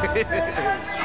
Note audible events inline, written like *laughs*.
Hehehehe *laughs* *laughs*